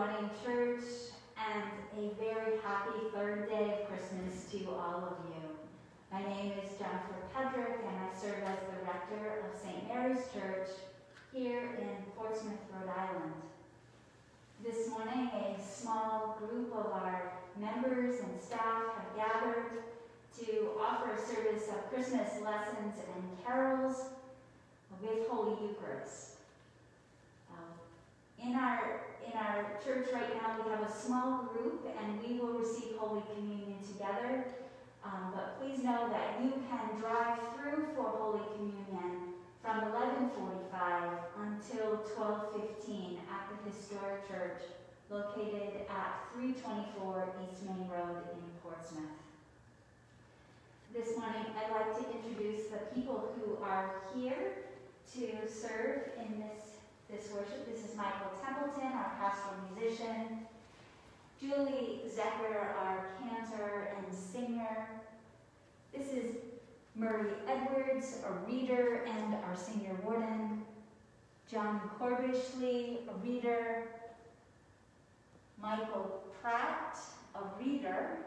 morning, church, and a very happy third day of Christmas to all of you. My name is Jennifer Pedrick, and I serve as the rector of St. Mary's Church here in Portsmouth, Rhode Island. This morning, a small group of our members and staff have gathered to offer a service of Christmas lessons and carols with Holy Eucharist. In our in our church right now, we have a small group and we will receive Holy Communion together. Um, but please know that you can drive through for Holy Communion from 1145 until 1215 at the historic church located at 324 East Main Road in Portsmouth. This morning, I'd like to introduce the people who are here to serve in this this worship. This is Michael Templeton, our pastoral musician. Julie Zecker, our cantor and singer. This is Murray Edwards, a reader and our senior warden. John Corbishley, a reader. Michael Pratt, a reader.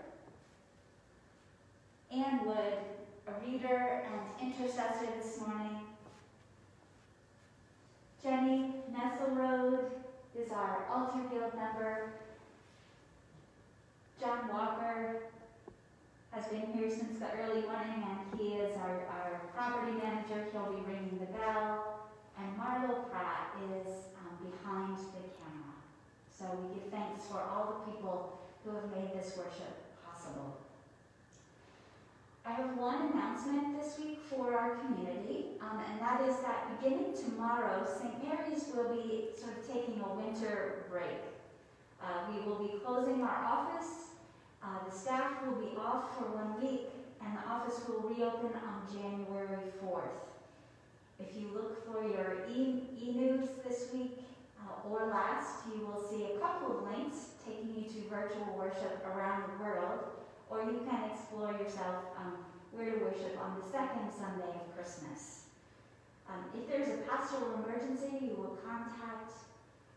Ann Wood, a reader and intercessor this morning. Jenny Nesselrode is our altar guild member. John Walker has been here since the early morning and he is our, our property manager. He'll be ringing the bell. And Marlo Pratt is um, behind the camera. So we give thanks for all the people who have made this worship possible. I have one announcement this week for our community, um, and that is that beginning tomorrow, St. Mary's will be sort of taking a winter break. Uh, we will be closing our office. Uh, the staff will be off for one week, and the office will reopen on January 4th. If you look for your e-news e this week uh, or last, you will see a couple of links taking you to virtual worship around the world or you can explore yourself um, where to worship on the second Sunday of Christmas. Um, if there's a pastoral emergency, you will contact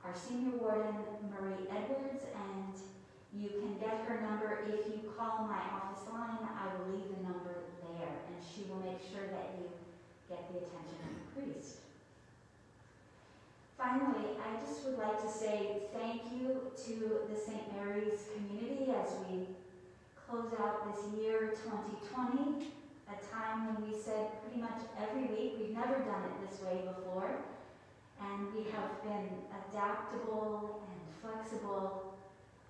our senior warden, Marie Edwards, and you can get her number. If you call my office line, I will leave the number there, and she will make sure that you get the attention of the priest. Finally, I just would like to say thank you to the St. Mary's community as we close out this year 2020, a time when we said pretty much every week, we've never done it this way before, and we have been adaptable and flexible,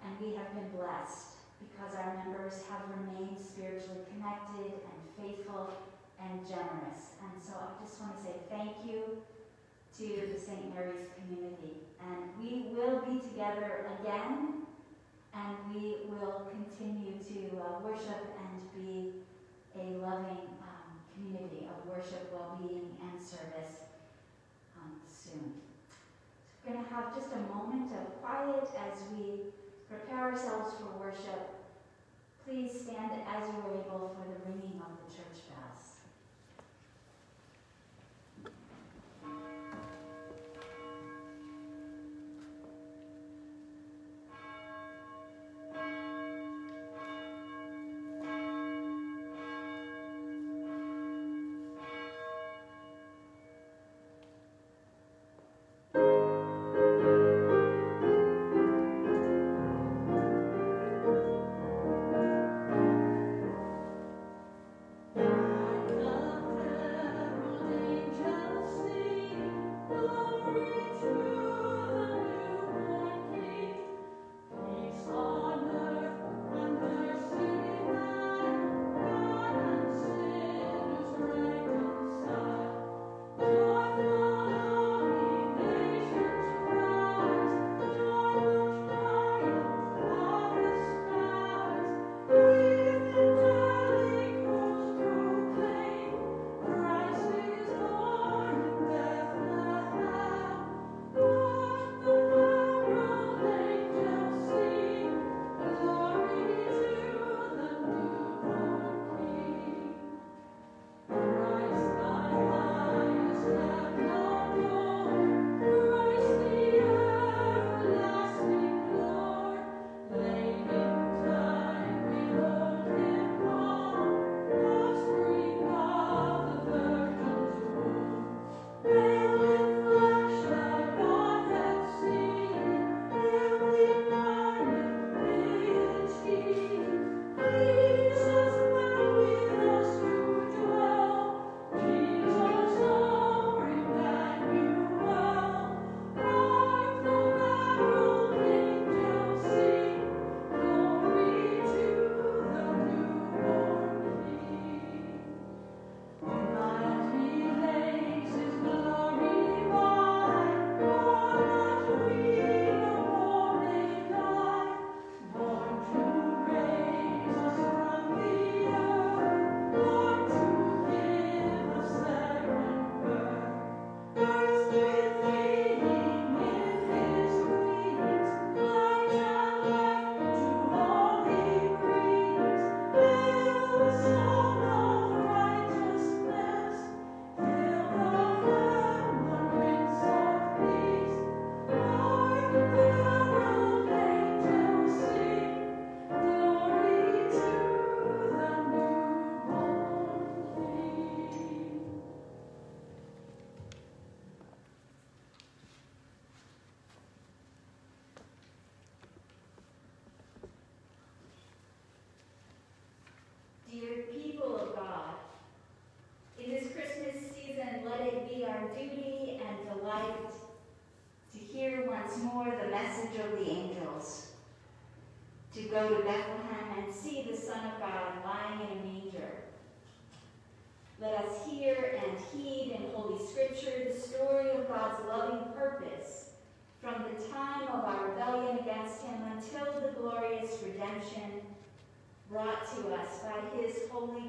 and we have been blessed because our members have remained spiritually connected and faithful and generous. And so I just want to say thank you to the St. Mary's community. And we will be together again and we will continue to uh, worship and be a loving um, community of worship, well-being, and service um, soon. So we're going to have just a moment of quiet as we prepare ourselves for worship. Please stand as you are able for the ringing of the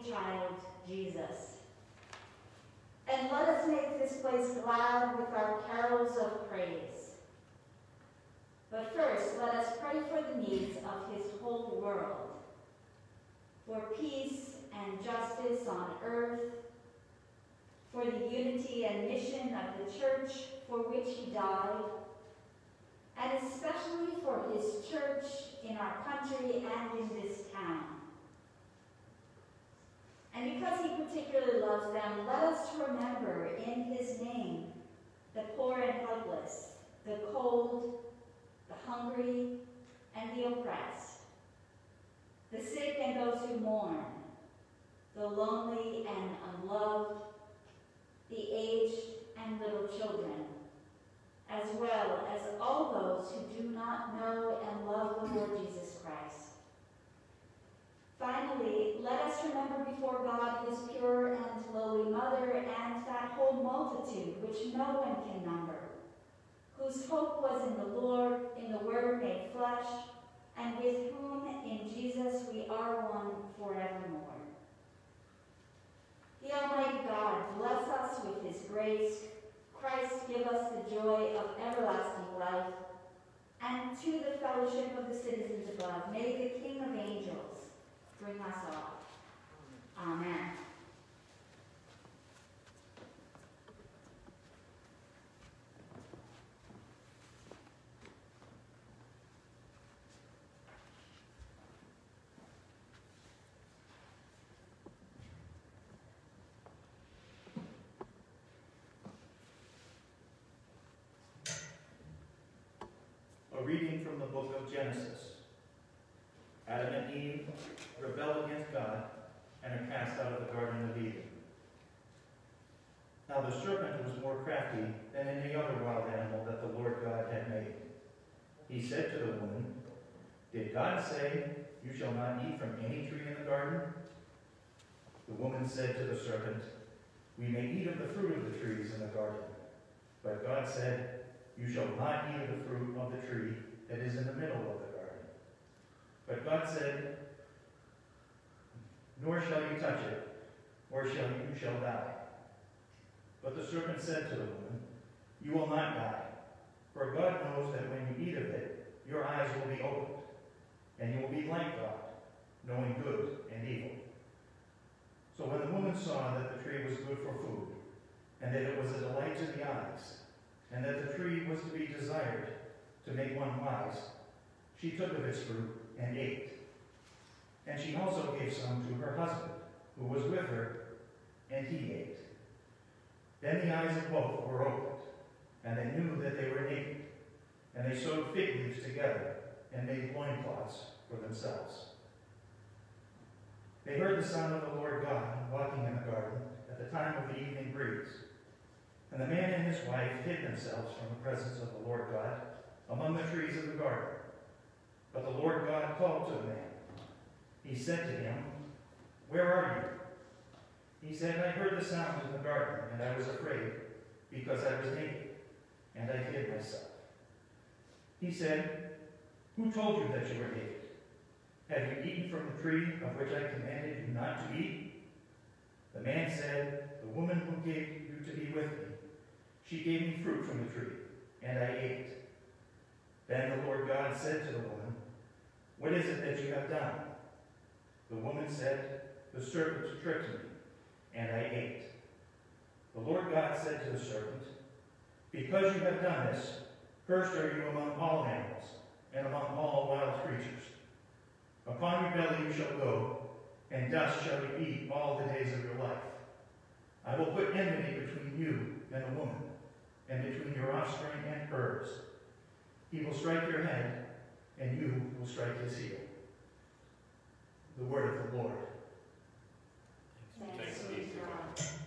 child, Jesus. And let us make this place glad with our carols of praise. But first, let us pray for the needs of his whole world, for peace and justice on earth, for the unity and mission of the church for which he died, and especially for his church in our country and in this town. And because he particularly loves them, let us remember in his name the poor and helpless, the cold, the hungry, and the oppressed, the sick and those who mourn, the lonely and unloved, the aged and little children, as well as all those who do not know and love the Lord Jesus Christ. Finally, let us remember before God his pure and lowly mother and that whole multitude which no one can number, whose hope was in the Lord, in the Word made flesh, and with whom in Jesus we are one forevermore. The Almighty God bless us with his grace. Christ give us the joy of everlasting life. And to the fellowship of the citizens above, may the King of angels bring us all. Amen. A reading from the book of Genesis. Adam and Eve rebel against God and are cast out of the Garden of Eden. Now the serpent was more crafty than any other wild animal that the Lord God had made. He said to the woman, Did God say, You shall not eat from any tree in the garden? The woman said to the serpent, We may eat of the fruit of the trees in the garden. But God said, You shall not eat of the fruit of the tree that is in the middle of the. But God said, Nor shall you touch it, or shall you shall die. But the serpent said to the woman, You will not die, for God knows that when you eat of it, your eyes will be opened, and you will be like God, knowing good and evil. So when the woman saw that the tree was good for food, and that it was a delight to the eyes, and that the tree was to be desired to make one wise, she took of its fruit and ate. And she also gave some to her husband, who was with her, and he ate. Then the eyes of both were opened, and they knew that they were naked. And they sewed fig leaves together and made loincloths for themselves. They heard the sound of the Lord God walking in the garden at the time of the evening breeze. And the man and his wife hid themselves from the presence of the Lord God among the trees of the garden. But the Lord God called to the man. He said to him, Where are you? He said, I heard the sound in the garden, and I was afraid, because I was naked, and I hid myself. He said, Who told you that you were naked? Have you eaten from the tree of which I commanded you not to eat? The man said, The woman who gave you to be with me, she gave me fruit from the tree, and I ate. Then the Lord God said to the woman, What is it that you have done? The woman said, The serpent tricked me, and I ate. The Lord God said to the serpent, Because you have done this, cursed are you among all animals, and among all wild creatures. Upon your belly you shall go, and dust shall you eat all the days of your life. I will put enmity between you and the woman, and between your offspring and hers. He will strike your head, and you will strike his heel. The word of the Lord. Thanks be to God.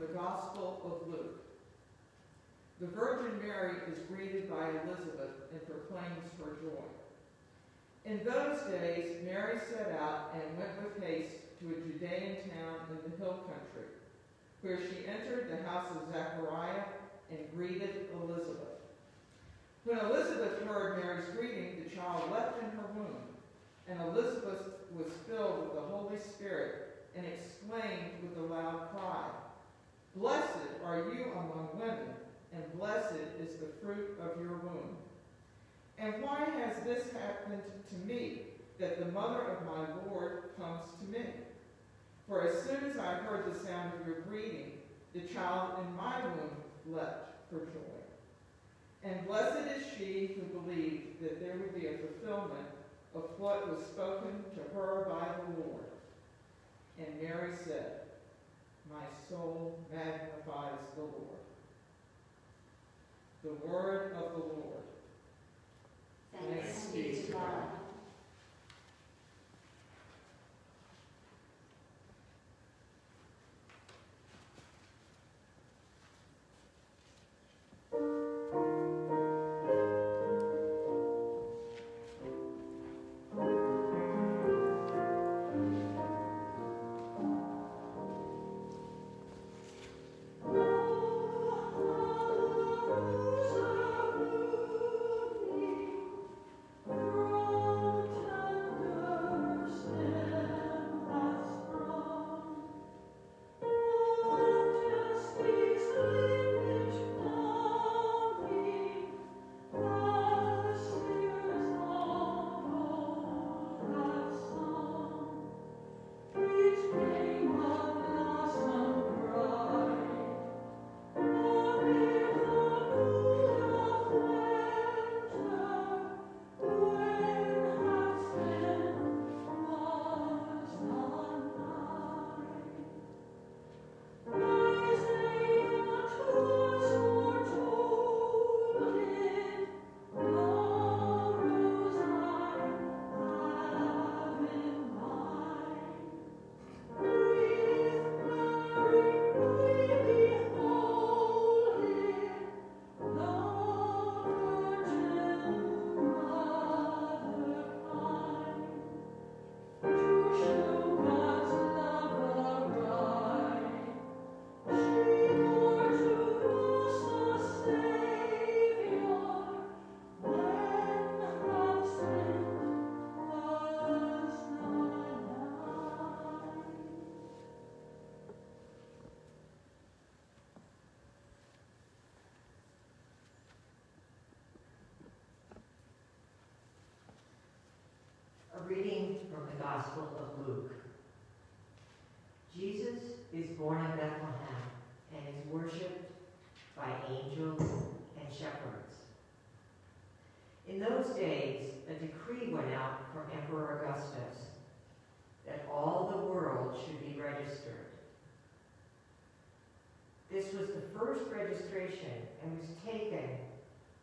the Gospel of Luke. The Virgin Mary is greeted by Elizabeth and proclaims her joy. In those days, Mary set out and went with haste to a Judean town in the hill country, where she entered the house of Zechariah and greeted Elizabeth. When Elizabeth heard Mary's greeting, the child leapt in her womb, and Elizabeth was filled with the Holy Spirit and exclaimed with a loud cry, Blessed are you among women, and blessed is the fruit of your womb. And why has this happened to me, that the mother of my Lord comes to me? For as soon as I heard the sound of your greeting, the child in my womb leapt for joy. And blessed is she who believed that there would be a fulfillment of what was spoken to her by the Lord. And Mary said, My soul magnifies the Lord. The word of the Lord. Thanks be to God.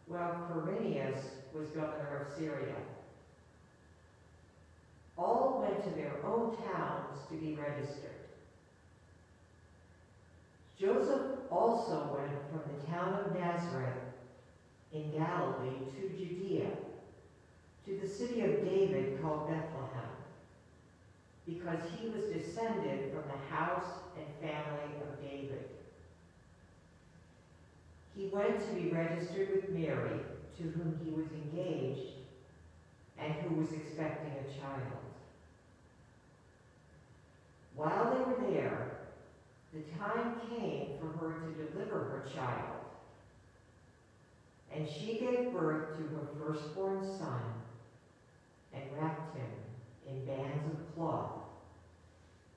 While Quirinius was governor of Syria. All went to their own towns to be registered. Joseph also went from the town of Nazareth in Galilee to Judea, to the city of David called Bethlehem, because he was descended from the house and family of David. He went to be registered with Mary, to whom he was engaged, and who was expecting a child. While they were there, the time came for her to deliver her child. And she gave birth to her firstborn son and wrapped him in bands of cloth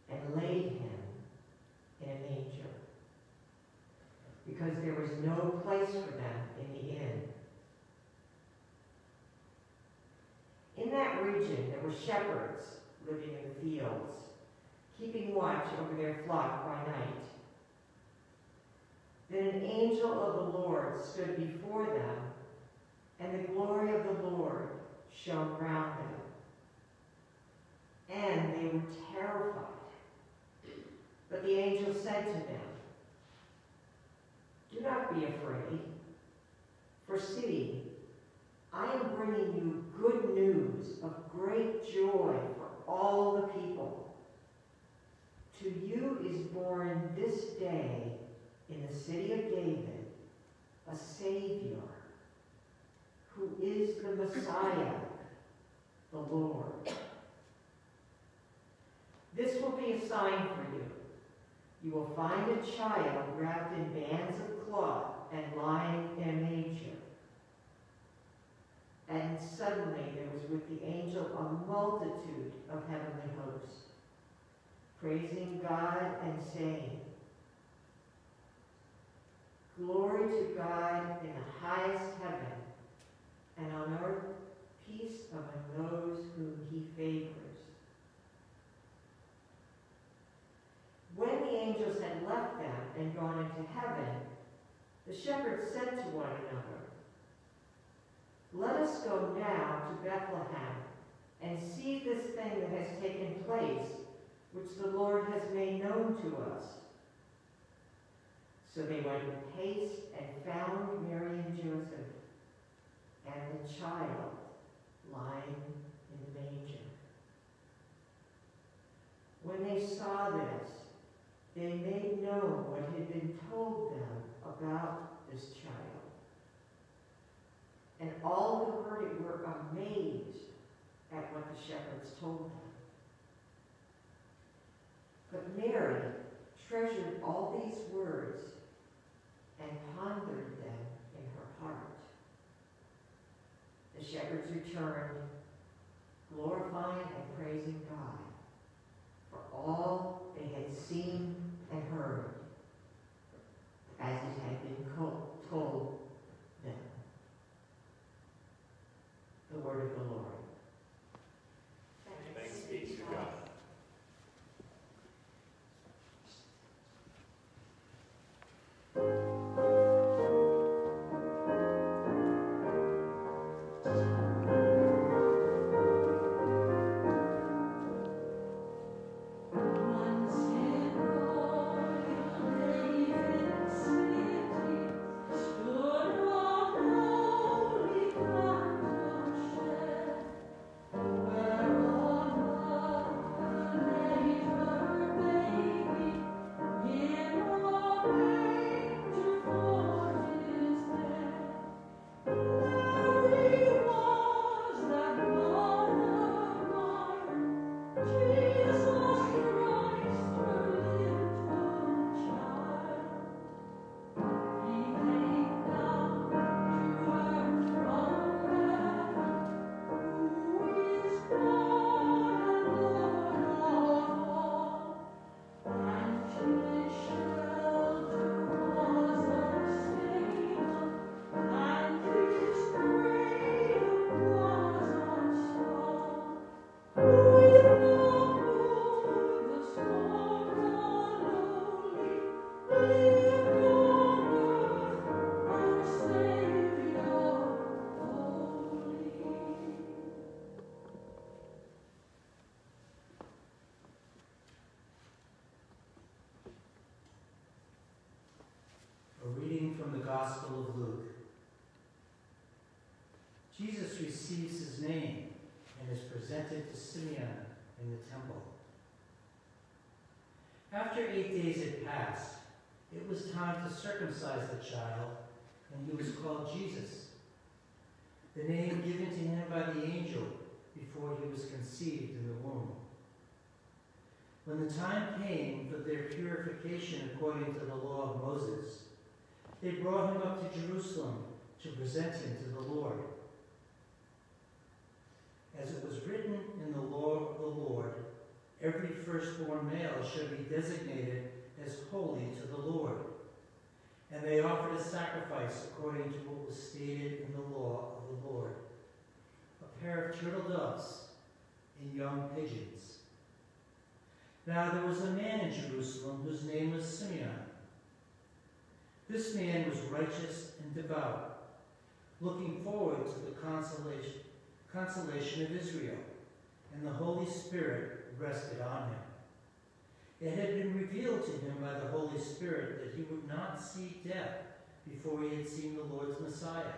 and laid him in a manger because there was no place for them in the inn. In that region, there were shepherds living in the fields, keeping watch over their flock by night. Then an angel of the Lord stood before them, and the glory of the Lord shone round them. And they were terrified. But the angel said to them, do not be afraid. For see, I am bringing you good news of great joy for all the people. To you is born this day in the city of David a Savior who is the Messiah, the Lord. This will be a sign for you. You will find a child wrapped in bands of cloth and lying in a manger. And suddenly there was with the angel a multitude of heavenly hosts, praising God and saying, Glory to God in the highest heaven, and on earth peace among those whom he favors. When the angels had left them and gone into heaven, the shepherds said to one another, Let us go now to Bethlehem and see this thing that has taken place, which the Lord has made known to us. So they went with haste and found Mary and Joseph and the child lying in the manger. When they saw this, they made known what had been told them about this child. And all who heard it were amazed at what the shepherds told them. But Mary treasured all these words and pondered them in her heart. The shepherds returned, glorifying and praising God all they had seen and heard, as it had been told them. The word of the Lord. Gospel of Luke. Jesus receives his name and is presented to Simeon in the temple. After eight days had passed, it was time to circumcise the child, and he was called Jesus, the name given to him by the angel before he was conceived in the womb. When the time came for their purification according to the law of Moses, they brought him up to Jerusalem to present him to the Lord. As it was written in the law of the Lord, every firstborn male shall be designated as holy to the Lord. And they offered a sacrifice according to what was stated in the law of the Lord a pair of turtle doves and young pigeons. Now there was a man in Jerusalem whose name. This man was righteous and devout, looking forward to the consolation, consolation of Israel, and the Holy Spirit rested on him. It had been revealed to him by the Holy Spirit that he would not see death before he had seen the Lord's Messiah.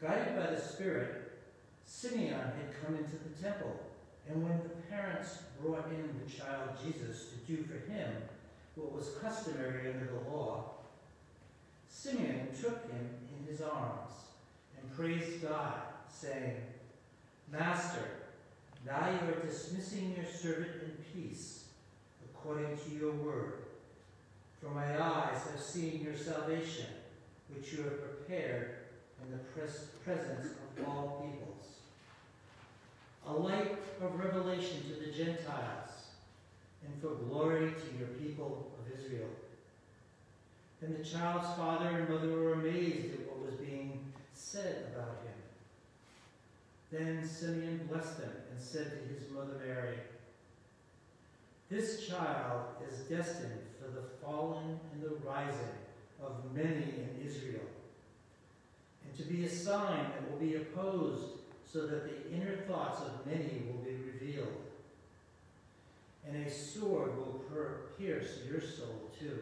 Guided by the Spirit, Simeon had come into the temple, and when the parents brought in the child Jesus to do for him what was customary under the law, Simeon took him in his arms and praised God, saying, Master, now you are dismissing your servant in peace, according to your word. For my eyes have seen your salvation, which you have prepared in the pres- presence of all peoples. A light of revelation to the Gentiles, and for glory to your people of Israel. Then the child's father and mother were amazed at what was being said about him. Then Simeon blessed them and said to his mother Mary, This child is destined for the falling and the rising of many in Israel, and to be a sign that will be opposed, so that the inner thoughts of many will be revealed. And a sword will pierce your soul too.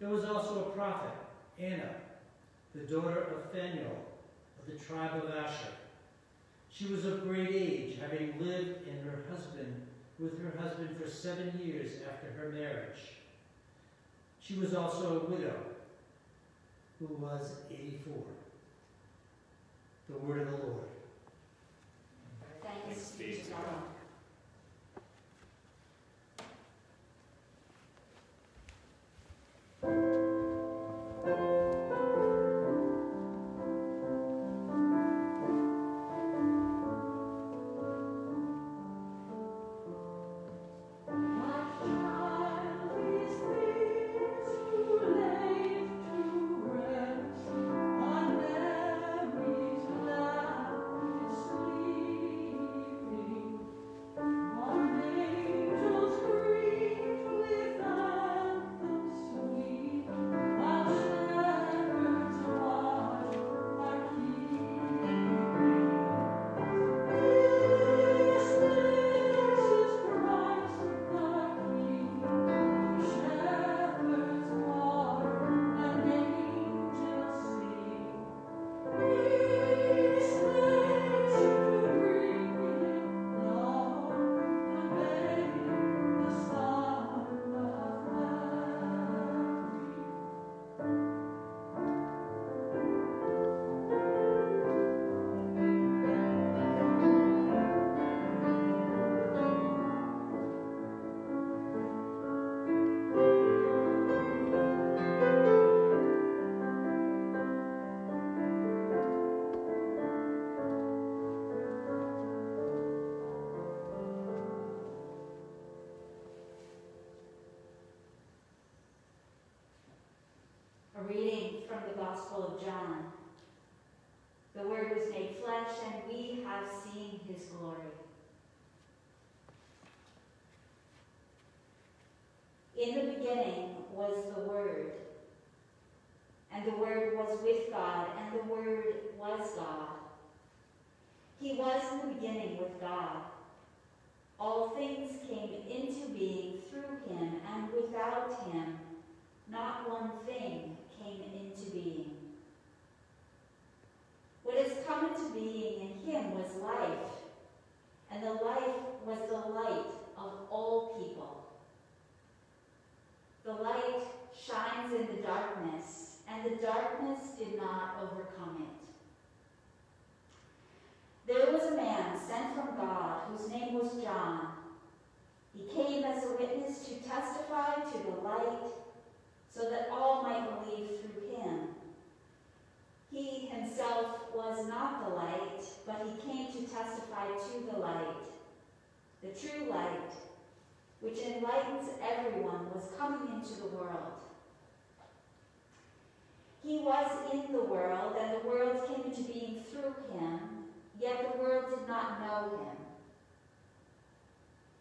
There was also a prophet, Anna, the daughter of Phanuel, of the tribe of Asher. She was of great age, having lived in her husband with her husband for seven years after her marriage. She was also a widow who was 84. The word of from the Gospel of John. The Word was made flesh, and we have seen his glory. In the beginning was the Word, and the Word was with God, and the Word was God. He was in the beginning with God. All things came into being through him, and without him, not one thing came into being. What has come into being in him was life, and the life was the light of all people. The light shines in the darkness, and the darkness did not overcome it. There was a man sent from God whose name was John. He came as a witness to testify to the light so that all might believe through him. He himself was not the light, but he came to testify to the light. The true light, which enlightens everyone, was coming into the world. He was in the world, and the world came into being through him, yet the world did not know him.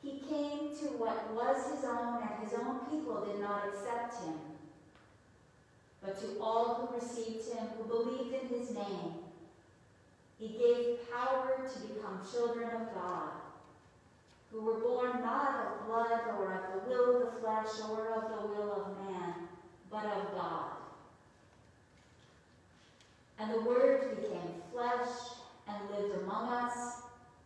He came to what was his own, and his own people did not accept him. But to all who received him, who believed in his name, he gave power to become children of God, who were born not of blood or of the will of the flesh or of the will of man, but of God. And the Word became flesh and lived among us,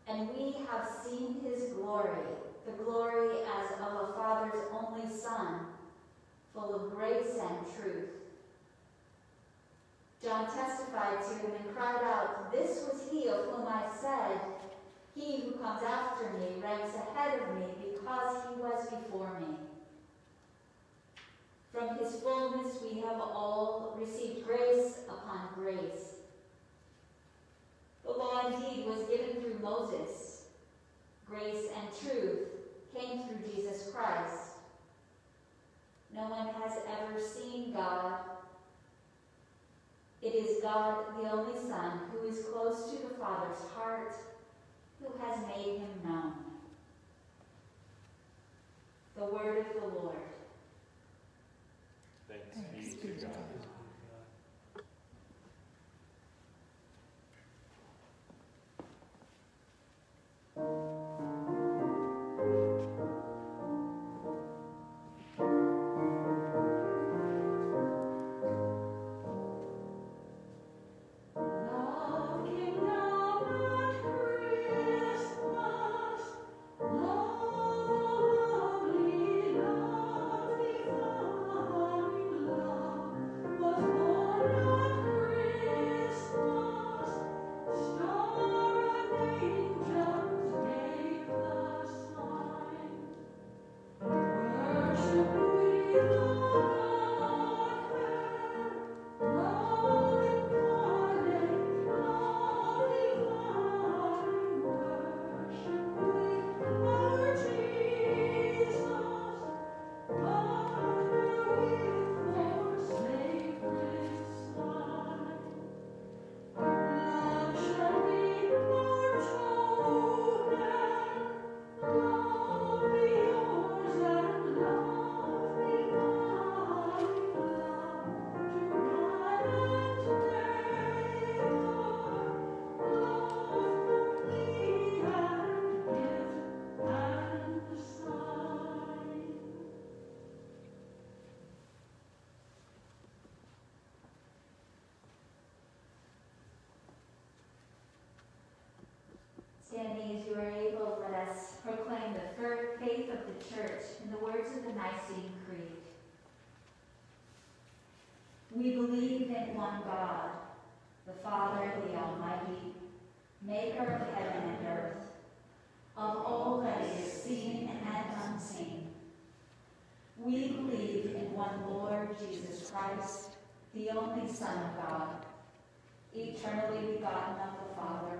and we have seen his glory, the glory as of a Father's only Son, full of grace and truth. John testified to him and cried out, This was he of whom I said, He who comes after me ranks ahead of me because he was before me. From his fullness we have all received grace upon grace. The law indeed was given through Moses. Grace and truth came through Jesus Christ. No one has ever seen God. It is God, the only Son, who is close to the Father's heart, who has made him known. The word of the Lord. Thanks be to God. Knocking Standing as you are able, let us proclaim the faith of the church in the words of the Nicene Creed. We believe in one God, the Father, the Almighty, maker of heaven and earth, of all that is seen and unseen. We believe in one Lord Jesus Christ, the only Son of God, eternally begotten of the Father,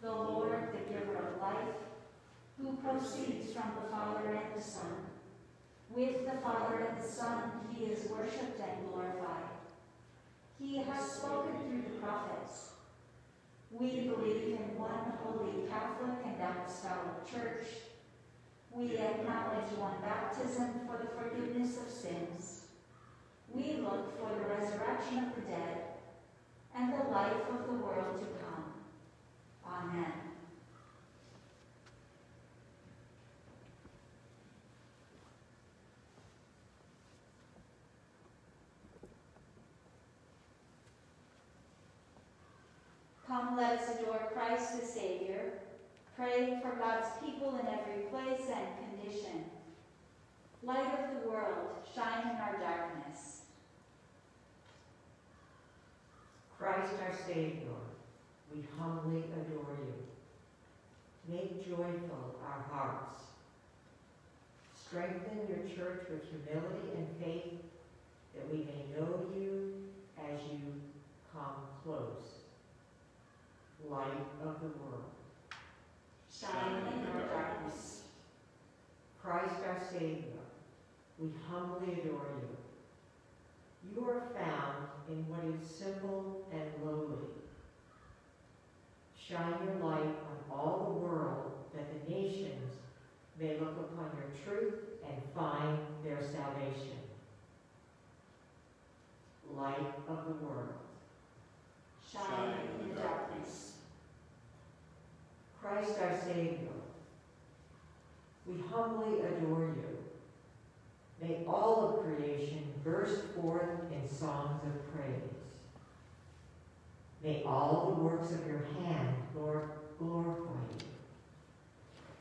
the Lord, the giver of life, who proceeds from the Father and the Son. With the Father and the Son, he is worshipped and glorified. He has spoken through the prophets. We believe in one holy Catholic and apostolic church. We acknowledge one baptism for the forgiveness of sins. We look for the resurrection of the dead and the life of the world to come. Amen. Come, let us adore Christ the Savior. Pray for God's people in every place and condition. Light of the world, shine in our darkness. Christ our Savior, we humbly adore you. Make joyful our hearts. Strengthen your church with humility and faith that we may know you as you come close. Light of the world. Shine in the darkness. Christ our Savior, we humbly adore you. You are found in what is simple and lowly. Shine your light on all the world that the nations may look upon your truth and find their salvation. Light of the world. Shine in the darkness. Christ our Savior, we humbly adore you. May all of creation burst forth in songs of praise. May all the works of your hand, Lord, glorify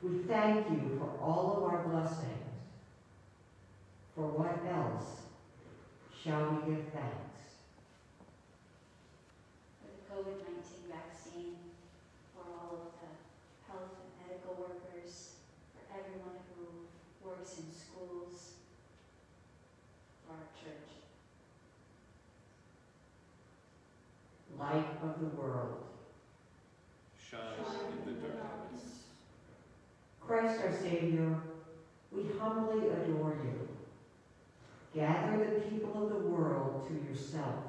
you. We thank you for all of our blessings. For what else shall we give thanks? For the COVID-19 vaccine, for all of the health and medical workers, for everyone who works in schools, for our church. Light of the world. Shine in the darkness. Christ our Savior, we humbly adore you. Gather the people of the world to yourself.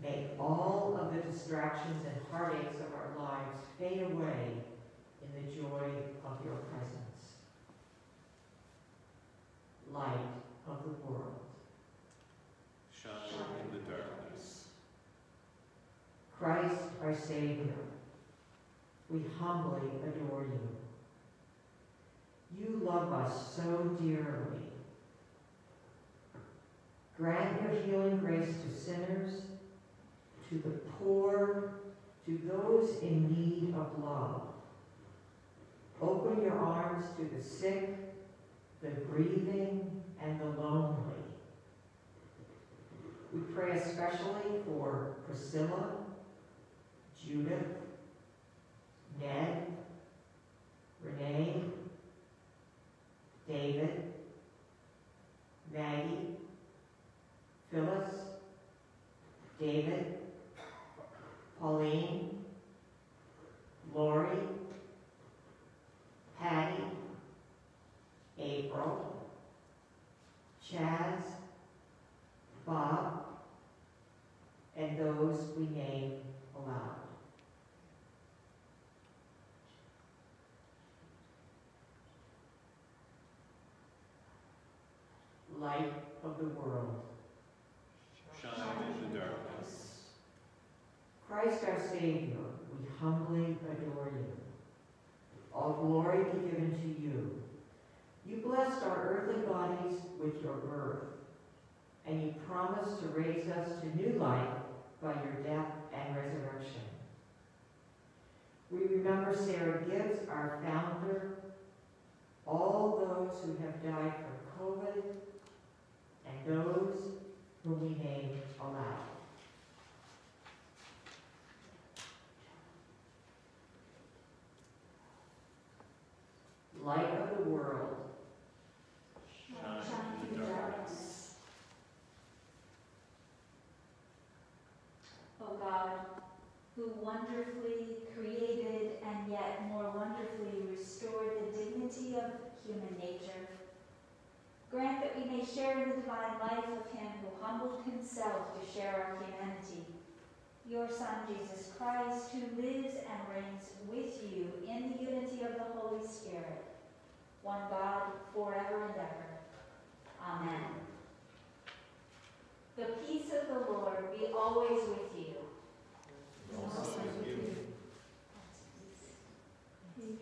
Make all of the distractions and heartaches of our lives fade away in the joy of your presence. Light of the world. Shine in the darkness. Christ our Savior, we humbly adore you. You love us so dearly. Grant your healing grace to sinners, to the poor, to those in need of love. Open your arms to the sick, the grieving, and the lonely. We pray especially for Priscilla, Judith, Ned, Renee, David, Maggie, Phyllis, David, Pauline, Lori, Patty, April, Chaz, Bob, and those we name aloud. Light of the world. Shine in the darkness. Christ our Savior, we humbly adore you. All glory be given to you. You blessed our earthly bodies with your birth, and you promised to raise us to new life by your death and resurrection. We Sarah our founder, all those who have died from COVID, and those whom we name aloud. Light of the world, Shine in the darkness. O God, who wonderfully created and yet more wonderfully restored the dignity of human nature, grant that we may share in the divine life of him who humbled himself to share our humanity. Your Son, Jesus Christ, who lives and reigns with you in the unity of the Holy Spirit, one God, forever and ever. Amen. The peace of the Lord be always with you. Also with you. Peace.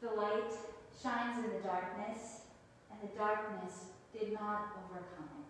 The light shines in the darkness, and the darkness did not overcome it.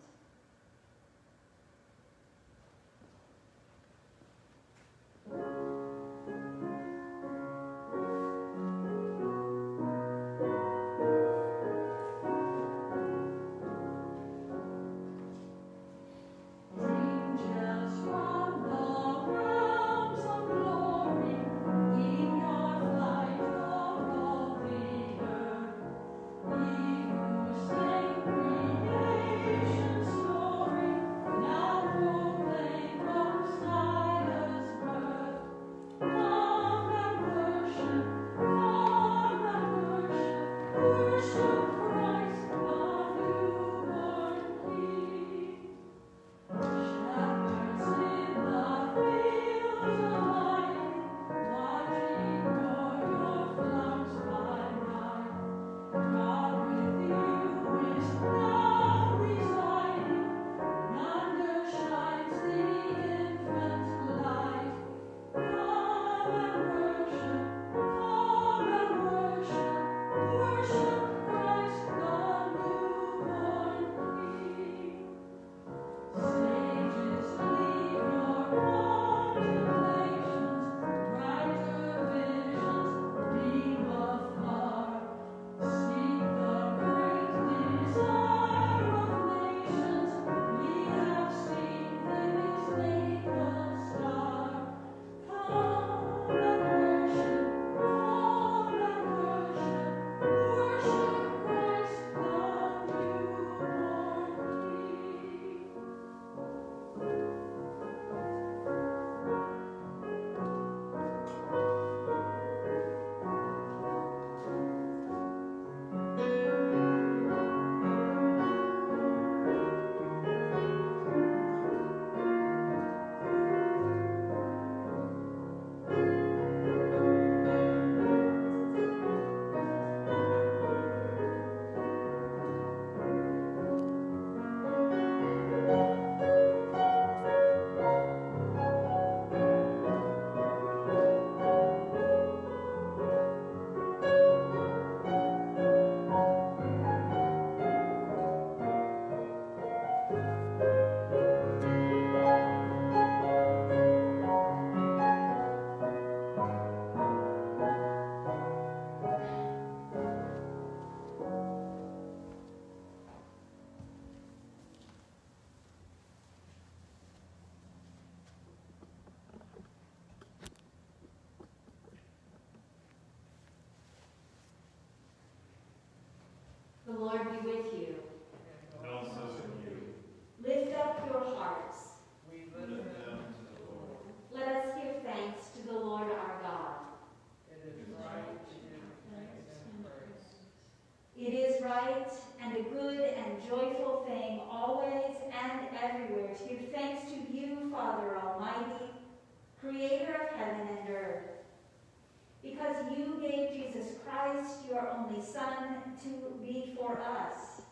To be for us,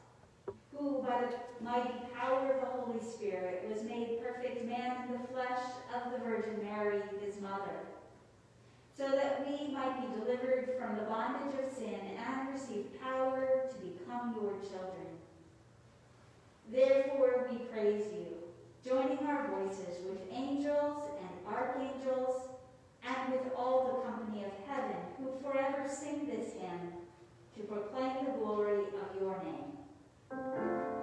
who by the mighty power of the Holy Spirit was made perfect man in the flesh of the Virgin Mary, his mother so that we might be delivered from the bondage of sin and receive power to become your children. Therefore we praise you, joining our voices with angels and archangels and with all the company of heaven who forever sing this hymn to proclaim the glory of your name.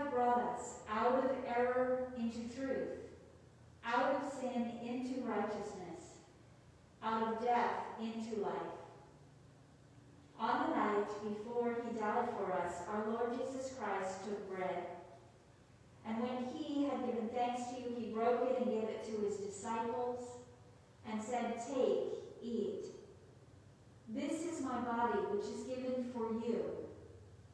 Have brought us out of error into truth, out of sin into righteousness, out of death into life. On the night before he died for us, our Lord Jesus Christ took bread. And when he had given thanks to you, he broke it and gave it to his disciples and said, Take, eat. This is my body, which is given for you.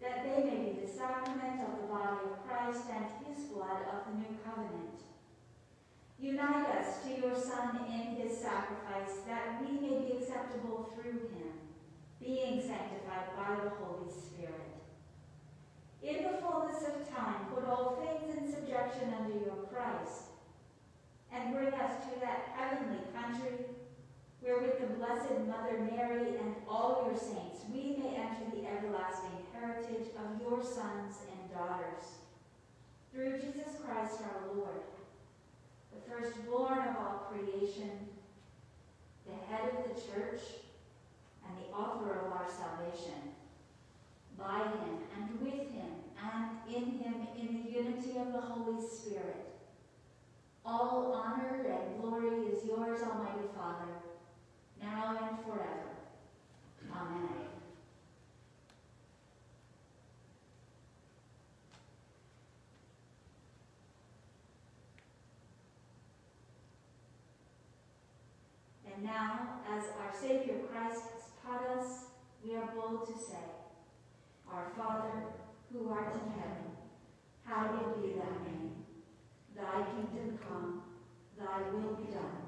that they may be the sacrament of the body of Christ and his blood of the new covenant. Unite us to your Son in his sacrifice, that we may be acceptable through him, being sanctified by the Holy Spirit. In the fullness of time, put all things in subjection under your Christ, and bring us to that heavenly country where with the Blessed Mother Mary and all your saints we may enter the everlasting heritage of your sons and daughters. Through Jesus Christ our Lord, the firstborn of all creation, the head of the church, and the author of our salvation. By him and with him and in him in the unity of the Holy Spirit. All honor and glory is yours, Almighty Father, now and forever. Amen. And now, as our Savior Christ has taught us, we are bold to say, Our Father, who art in heaven, hallowed be thy name. Thy kingdom come, thy will be done,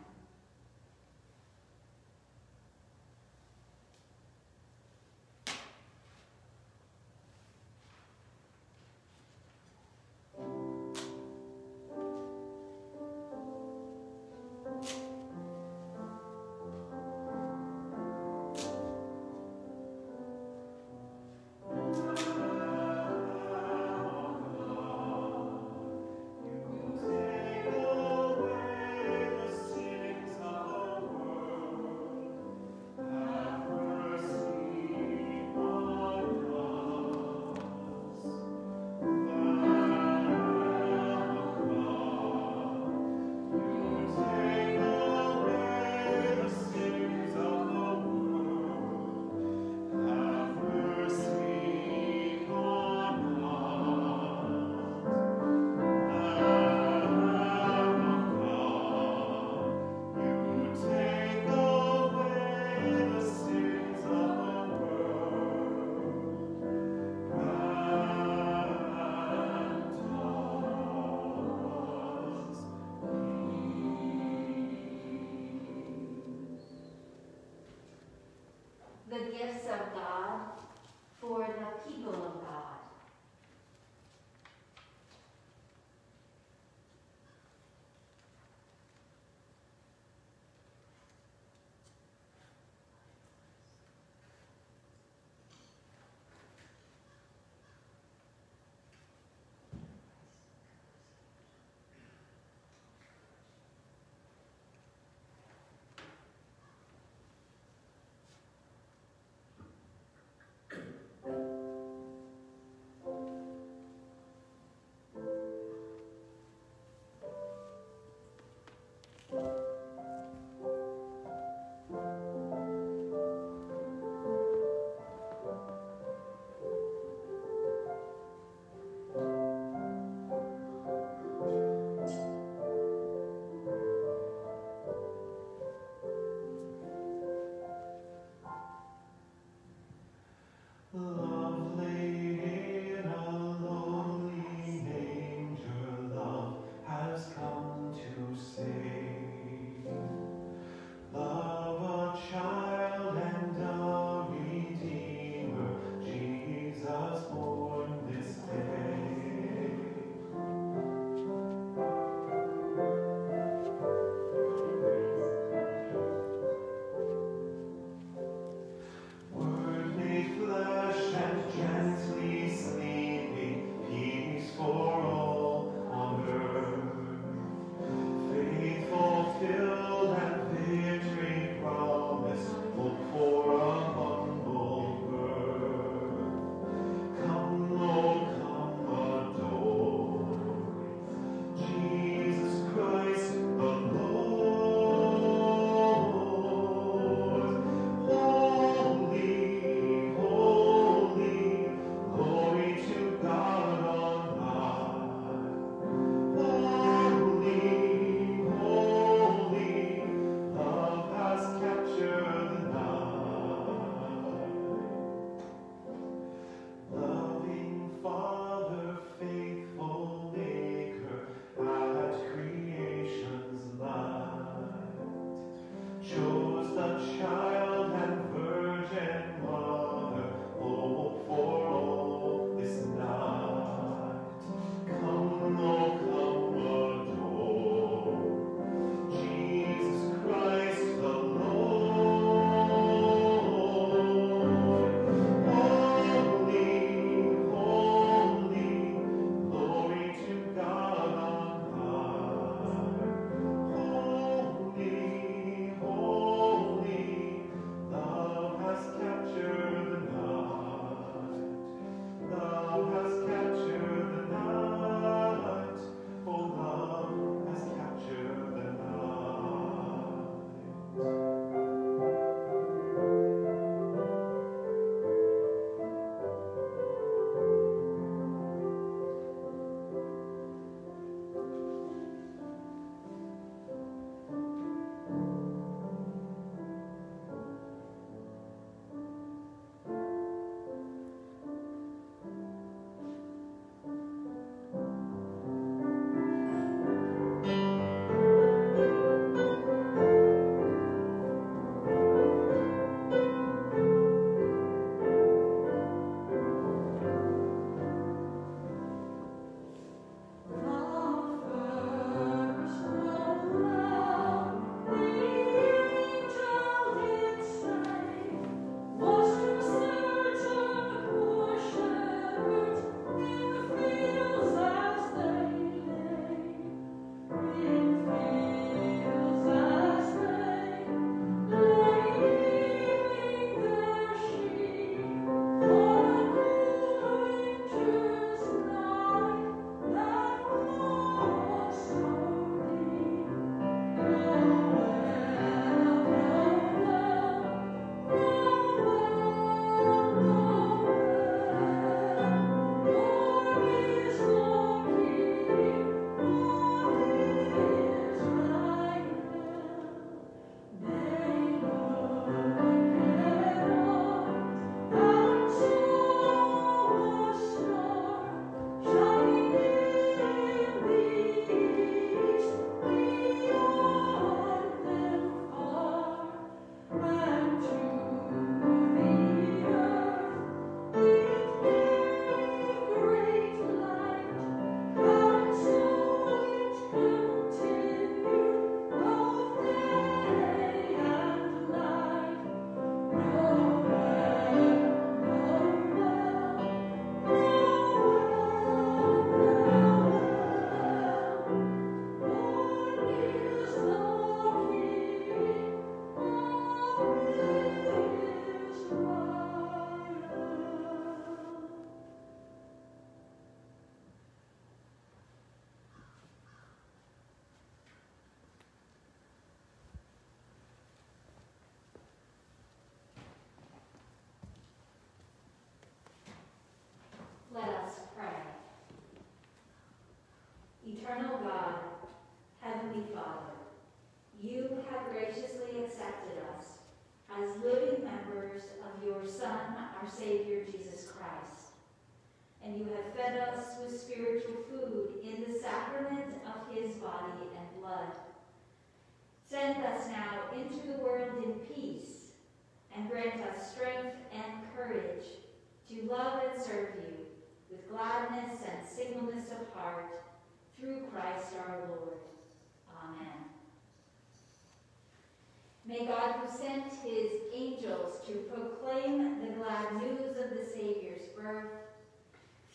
sent his angels to proclaim the glad news of the Savior's birth,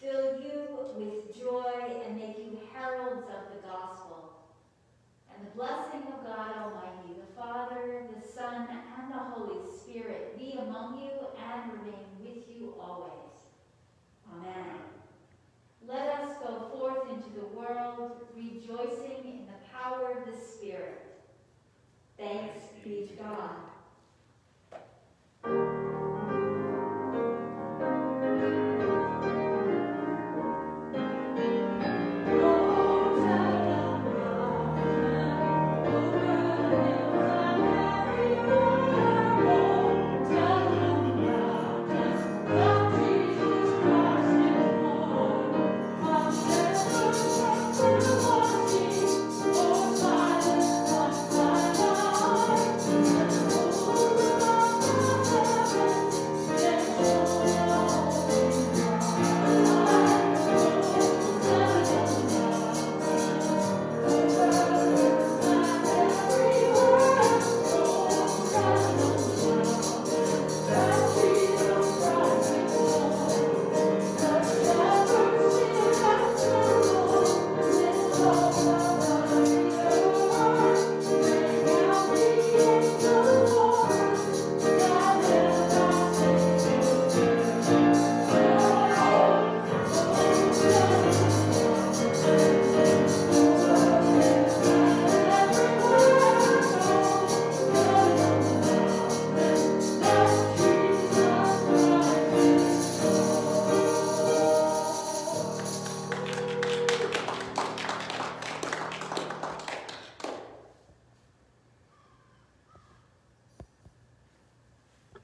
fill you with joy and make you heralds of the gospel. And the blessing of God Almighty, the Father, the Son, and the Holy Spirit be among you and remain with you always. Amen. Let us go forth into the world, rejoicing in the power of the Spirit. Thanks be to God.